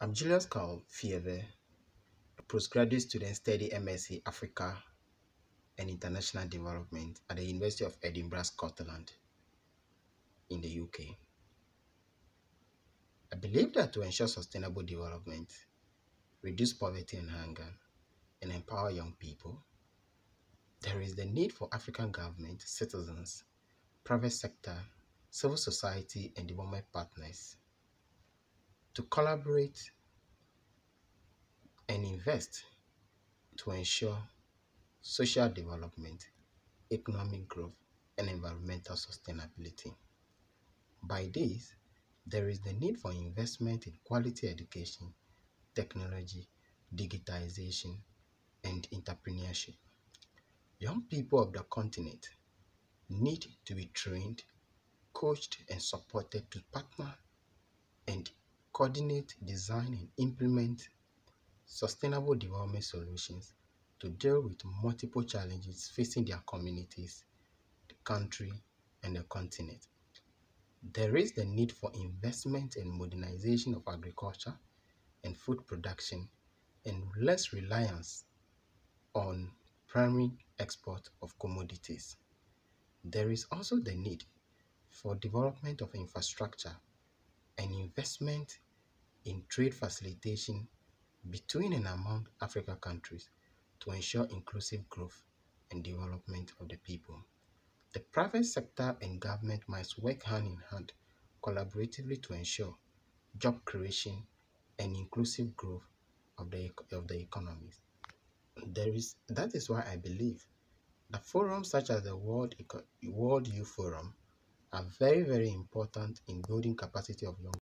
I'm Julius Karl Fieve, a postgraduate student studying MSc Africa and International Development at the University of Edinburgh, Scotland, in the UK. I believe that to ensure sustainable development, reduce poverty and hunger, and empower young people, there is the need for African government, citizens, private sector, civil society, and development partners to collaborate and invest to ensure social development, economic growth, and environmental sustainability. By this, there is the need for investment in quality education, technology, digitization, and entrepreneurship. Young people of the continent need to be trained, coached, and supported to partner coordinate, design, and implement sustainable development solutions to deal with multiple challenges facing their communities, the country, and the continent. There is the need for investment and modernization of agriculture and food production and less reliance on primary export of commodities. There is also the need for development of infrastructure and investment in trade facilitation between and among African countries to ensure inclusive growth and development of the people. The private sector and government must work hand in hand collaboratively to ensure job creation and inclusive growth of the, of the economies. There is, that is why I believe that forums such as the World, World Youth Forum are very, very important in building capacity of young